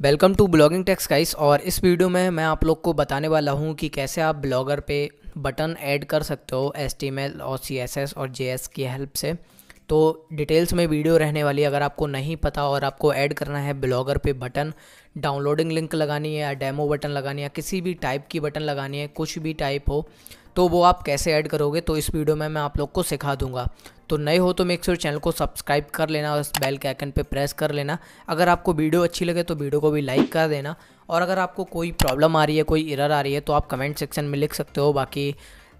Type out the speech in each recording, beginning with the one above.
Welcome to blogging techs guys और इस video में मैं आप लोग को बताने वाला हूँ कि कैसे आप ब्लॉगर पे बटन ऐड कर सकते हो एस और CSS और JS की हेल्प से। तो डिटेल्स में वीडियो रहने वाली, अगर आपको नहीं पता और आपको ऐड करना है ब्लॉगर पे बटन डाउनलोडिंग लिंक लगानी है या डेमो बटन लगानी है किसी भी टाइप की बटन लगानी है, कुछ भी टाइप हो तो वो आप कैसे ऐड करोगे तो इस वीडियो में मैं आप लोग को सिखा दूँगा। तो नए हो तो मेक श्योर चैनल को सब्सक्राइब कर लेना और बेल के आइकन पे प्रेस कर लेना। अगर आपको वीडियो अच्छी लगे तो वीडियो को भी लाइक कर देना। और अगर आपको कोई प्रॉब्लम आ रही है, कोई इरर आ रही है तो आप कमेंट सेक्शन में लिख सकते हो। बाकी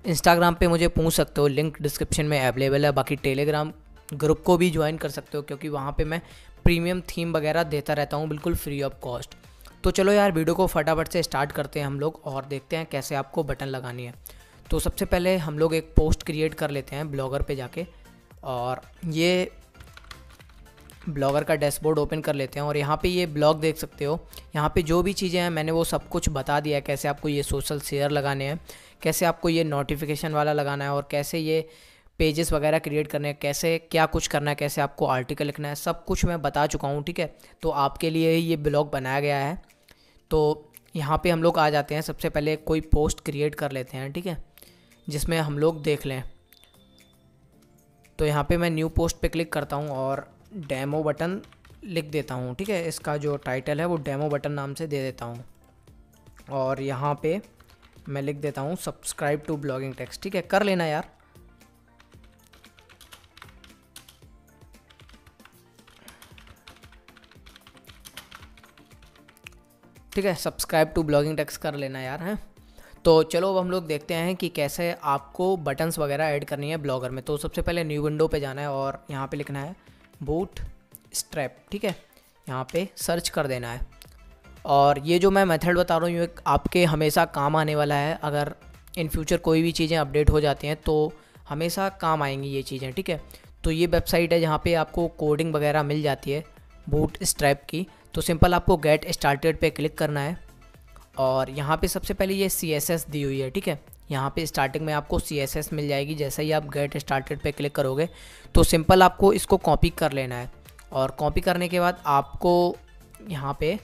इंस्टाग्राम पे मुझे पूछ सकते हो लिंक डिस्क्रिप्शन में अवेलेबल है। बाकी टेलीग्राम ग्रुप को भी ज्वाइन कर सकते हो, क्योंकि वहाँ पे मैं प्रीमियम थीम वगैरह देता रहता हूँ, बिल्कुल फ्री ऑफ़ कॉस्ट तो चलो यार वीडियो को फटाफट से स्टार्ट करते हैं हम लोग और देखते हैं कैसे आपको बटन लगानी है। तो सबसे पहले हम लोग एक पोस्ट क्रिएट कर लेते हैं ब्लॉगर पे जाके। और ये ब्लॉगर का डैशबोर्ड ओपन कर लेते हैं और यहाँ पे ये ब्लॉग देख सकते हो। यहाँ पे जो भी चीज़ें हैं, मैंने वो सब कुछ बता दिया है कैसे आपको ये सोशल शेयर लगाने हैं, कैसे आपको ये नोटिफिकेशन वाला लगाना है और कैसे ये पेजेस वगैरह क्रिएट करने हैं, कैसे क्या कुछ करना है, कैसे आपको आर्टिकल लिखना है, सब कुछ मैं बता चुका हूँ, ठीक है? तो आपके लिए ही ये ब्लॉग बनाया गया है। तो यहाँ पर हम लोग आ जाते हैं, सबसे पहले कोई पोस्ट क्रिएट कर लेते हैं, ठीक है? जिसमें हम लोग देख लें। तो यहाँ पे मैं न्यू पोस्ट पे क्लिक करता हूँ और डेमो बटन लिख देता हूँ, ठीक है? इसका जो टाइटल है वो डेमो बटन नाम से दे देता हूँ। और यहाँ पे मैं लिख देता हूँ सब्सक्राइब टू ब्लॉगिंग टेक्स्ट ठीक है? कर लेना यार। ठीक है? सब्सक्राइब टू ब्लॉगिंग टेक्स कर लेना यार, हैं? तो चलो अब हम लोग देखते हैं कि कैसे आपको बटन्स वगैरह ऐड करनी है ब्लॉगर में। तो सबसे पहले न्यू विंडो पे जाना है और यहाँ पे लिखना है बूट स्ट्रैप ठीक है? यहाँ पे सर्च कर देना है। और ये जो मैं मेथड बता रहा हूँ, ये आपके हमेशा काम आने वाला है। अगर इन फ्यूचर कोई भी चीज़ें अपडेट हो जाती हैं तो हमेशा काम आएँगी ये चीज़ें, ठीक है? तो ये वेबसाइट है जहाँ पे आपको कोडिंग वगैरह मिल जाती है बूट स्ट्रैप की। तो सिंपल आपको गेट स्टार्टेड पे क्लिक करना है। और यहाँ पे सबसे पहले ये सी एस एस दी हुई है, ठीक है? यहाँ पे स्टार्टिंग में आपको सी एस एस मिल जाएगी, जैसे ही आप गेट स्टार्टेड पे क्लिक करोगे तो सिंपल आपको इसको कॉपी कर लेना है। और कॉपी करने के बाद आपको यहाँ पे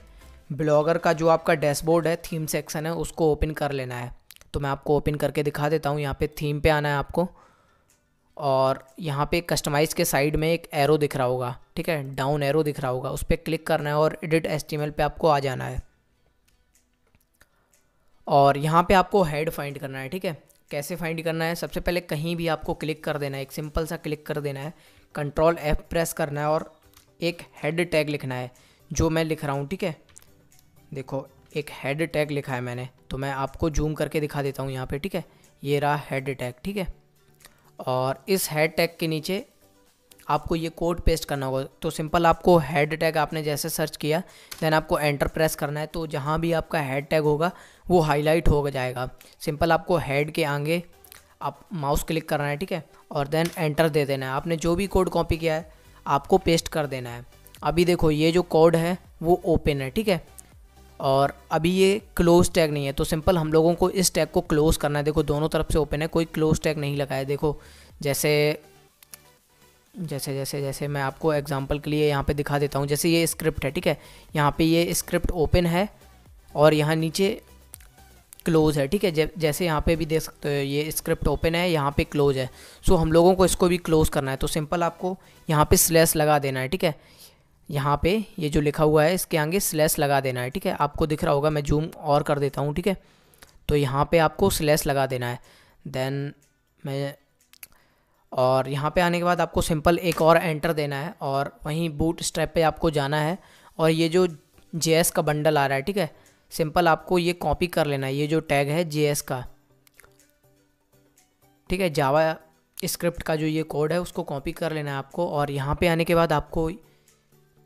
ब्लॉगर का जो आपका डैशबोर्ड है थीम सेक्शन है, उसको ओपन कर लेना है। तो मैं आपको ओपन करके दिखा देता हूँ, यहाँ पे थीम पे आना है आपको। और यहाँ पे कस्टमाइज़ के साइड में एक एरो दिख रहा होगा, ठीक है? डाउन एरो दिख रहा होगा, उस पर क्लिक करना है और एडिट एस पे आपको आ जाना है। और यहाँ पे आपको हेड फाइंड करना है, ठीक है? कैसे फाइंड करना है? सबसे पहले कहीं भी आपको क्लिक कर देना है, एक सिंपल सा क्लिक कर देना है। कंट्रोल एफ़ प्रेस करना है और एक हेड टैग लिखना है, जो मैं लिख रहा हूँ, ठीक है? देखो, एक हेड टैग लिखा है मैंने तो मैं आपको जूम करके दिखा देता हूँ यहाँ पे, ठीक है? ये रहा हेड टैग ठीक है? और इस हेड टैग के नीचे आपको ये कोड पेस्ट करना होगा। तो सिंपल आपको हेड टैग आपने जैसे सर्च किया देन आपको एंटर प्रेस करना है तो जहाँ भी आपका हेड टैग होगा, वो हाईलाइट हो जाएगा। सिंपल आपको हेड के आगे आप माउस क्लिक करना है, ठीक है? और देन एंटर दे देना है। आपने जो भी कोड कॉपी किया है, आपको पेस्ट कर देना है। अभी देखो, ये जो कोड है, वो ओपन है, ठीक है? और अभी ये क्लोज टैग नहीं है तो सिंपल हम लोगों को इस टैग को क्लोज करना है। देखो, दोनों तरफ़ से ओपन है, कोई क्लोज टैग नहीं लगा है देखो, जैसे जैसे जैसे जैसे मैं आपको एग्जांपल के लिए यहाँ पे दिखा देता हूँ। जैसे ये स्क्रिप्ट है, ठीक है? यहाँ पे ये स्क्रिप्ट ओपन है और यहाँ नीचे क्लोज है, ठीक है? जैसे यहाँ पे भी देख सकते हो, ये स्क्रिप्ट ओपन है, यहाँ पे क्लोज है। सो हम लोगों को इसको भी क्लोज करना है। तो सिंपल आपको यहाँ पे स्लेस लगा देना है, ठीक है? यहाँ पे ये जो लिखा हुआ है, इसके आगे स्लेस लगा देना है, ठीक है? आपको दिख रहा होगा, मैं जूम और कर देता हूँ, ठीक है? तो यहाँ पे आपको स्लेस लगा देना है। देन मैं और यहाँ पे आने के बाद आपको सिंपल एक और एंटर देना है और वहीं बूट स्ट्रैप पे आपको जाना है और ये जो जेएस का बंडल आ रहा है, ठीक है? सिंपल आपको ये कॉपी कर लेना है, ये जो टैग है जेएस का। ठीक है जावा स्क्रिप्ट का जो ये कोड है, उसको कॉपी कर लेना है आपको और यहाँ पे आने के बाद आपको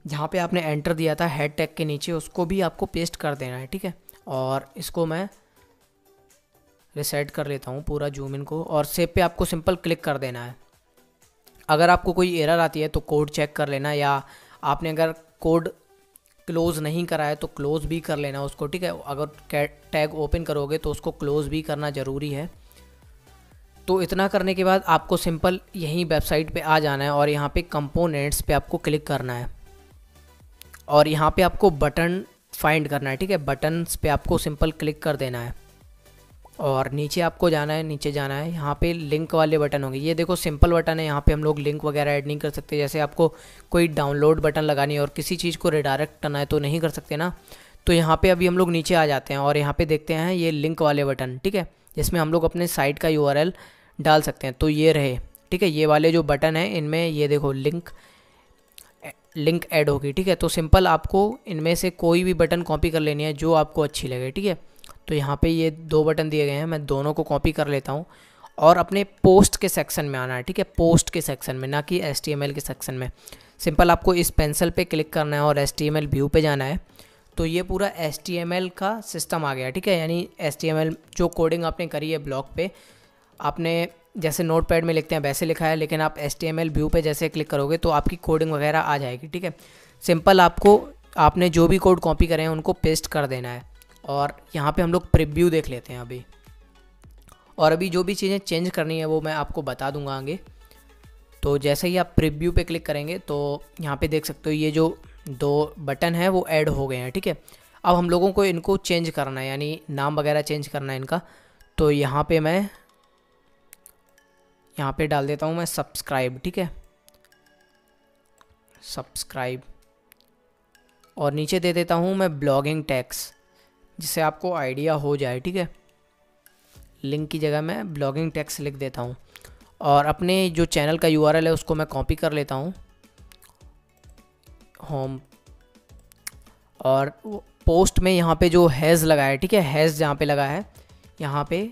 जहाँ पे आपने एंटर दिया था हेड टैग के नीचे, उसको भी आपको पेस्ट कर देना है, ठीक है? और इसको मैं रिसेट कर लेता हूँ पूरा जूम इन को और सेव पे आपको सिंपल क्लिक कर देना है। अगर आपको कोई एरर आती है तो कोड चेक कर लेना या आपने अगर कोड क्लोज नहीं करा है तो क्लोज भी कर लेना उसको, ठीक है? अगर टैग ओपन करोगे तो उसको क्लोज भी करना ज़रूरी है। तो इतना करने के बाद आपको सिंपल यहीं वेबसाइट पे आ जाना है और यहाँ पे कंपोनेंट्स पे आपको क्लिक करना है। और यहाँ पे आपको बटन फाइंड करना है, ठीक है? बटन्स पे आपको सिंपल क्लिक कर देना है। और नीचे आपको जाना है, नीचे जाना है। यहाँ पे लिंक वाले बटन होंगे। ये देखो सिंपल बटन है। यहाँ पे हम लोग लिंक वगैरह ऐड नहीं कर सकते। जैसे आपको कोई डाउनलोड बटन लगानी है और किसी चीज़ को रिडायरेक्ट करना है तो नहीं कर सकते ना। तो यहाँ पे अभी हम लोग नीचे आ जाते हैं और यहाँ पे देखते हैं ये लिंक वाले बटन ठीक है? जिसमें हम लोग अपने साइट का यूआरएल डाल सकते हैं। तो ये रहे, ठीक है? ये वाले जो बटन है, इनमें ये देखो लिंक लिंक ऐड होगी, ठीक है? तो सिंपल आपको इनमें से कोई भी बटन कॉपी कर लेनी है जो आपको अच्छी लगे, ठीक है? तो यहाँ पे ये दो बटन दिए गए हैं, मैं दोनों को कॉपी कर लेता हूँ और अपने पोस्ट के सेक्शन में आना है, ठीक है? पोस्ट के सेक्शन में, ना कि एस के सेक्शन में। सिंपल आपको इस पेंसिल पे क्लिक करना है और एस व्यू पे जाना है। तो ये पूरा एस का सिस्टम आ गया, ठीक है? यानी एस जो कोडिंग आपने करी है ब्लॉग पे, आपने जैसे नोट पैड में लिखते हैं वैसे लिखा है, लेकिन आप एस व्यू पे जैसे क्लिक करोगे तो आपकी कोडिंग वगैरह आ जाएगी, ठीक है? सिंपल आपको, आपने जो भी कोड कॉपी करे उनको पेस्ट कर देना है। और यहाँ पे हम लोग प्रिव्यू देख लेते हैं अभी। और अभी जो भी चीज़ें चेंज करनी है वो मैं आपको बता दूँगा आगे। तो जैसे ही आप प्रिव्यू पे क्लिक करेंगे तो यहाँ पे देख सकते हो ये जो दो बटन है वो ऐड हो गए हैं, ठीक है? अब हम लोगों को इनको चेंज करना है, यानी नाम वगैरह चेंज करना है इनका। तो यहाँ पे मैं, यहाँ पे डाल देता हूँ मैं सब्सक्राइब ठीक है? सब्सक्राइब और नीचे दे देता हूँ मैं ब्लॉगिंग टैक्स जिससे आपको आइडिया हो जाए, ठीक है? लिंक की जगह मैं ब्लॉगिंग टैक्स लिख देता हूँ। और अपने जो चैनल का यूआरएल है, उसको मैं कॉपी कर लेता हूँ। होम। और पोस्ट में यहाँ पे जो हैज़ लगा है, ठीक है? हैज़ जहाँ पे लगा है, यहाँ पे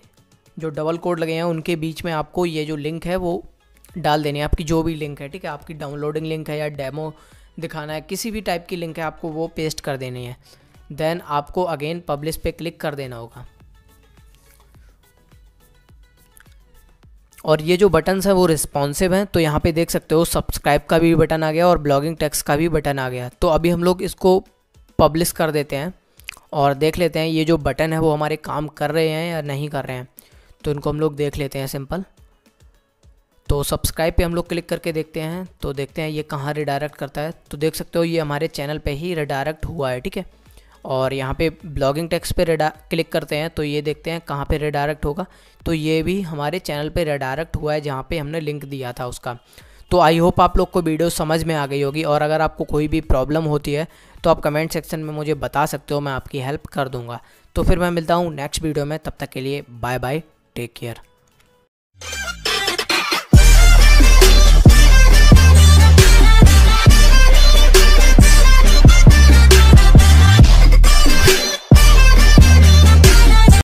जो डबल कोड लगे हैं, उनके बीच में आपको ये जो लिंक है, वो डाल देनी है। आपकी जो भी लिंक है, ठीक है? आपकी डाउनलोडिंग लिंक है या डेमो दिखाना है, किसी भी टाइप की लिंक है, आपको वो पेस्ट कर देनी है। देन आपको अगेन पब्लिश पे क्लिक कर देना होगा। और ये जो बटन्स हैं वो रिस्पॉन्सिव हैं तो यहाँ पे देख सकते हो सब्सक्राइब का भी बटन आ गया और ब्लॉगिंग टेक्स्ट का भी बटन आ गया। तो अभी हम लोग इसको पब्लिश कर देते हैं और देख लेते हैं ये जो बटन है वो हमारे काम कर रहे हैं या नहीं कर रहे हैं। तो इनको हम लोग देख लेते हैं सिंपल तो सब्सक्राइब पे हम लोग क्लिक करके देखते हैं। तो देखते हैं ये कहाँ रिडायरेक्ट करता है। तो देख सकते हो ये हमारे चैनल पे ही रिडायरेक्ट हुआ है, ठीक है? और यहाँ पे ब्लॉगिंग टेक्स्ट पे रेडा क्लिक करते हैं तो ये देखते हैं कहाँ पे रिडायरेक्ट होगा। तो ये भी हमारे चैनल पे रिडायरेक्ट हुआ है, जहाँ पे हमने लिंक दिया था उसका। तो आई होप आप लोग को वीडियो समझ में आ गई होगी, और अगर आपको कोई भी प्रॉब्लम होती है तो आप कमेंट सेक्शन में मुझे बता सकते हो, मैं आपकी हेल्प कर दूँगा। तो फिर मैं मिलता हूँ नेक्स्ट वीडियो में, तब तक के लिए बाय बाय टेक केयर